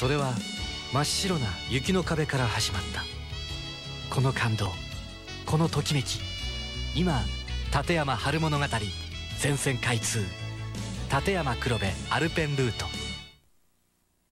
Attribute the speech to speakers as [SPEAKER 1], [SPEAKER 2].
[SPEAKER 1] それは真っ白な雪の壁から始まった。この感動このときめき今立山春物語全線開通。立山黒部アルペンルート。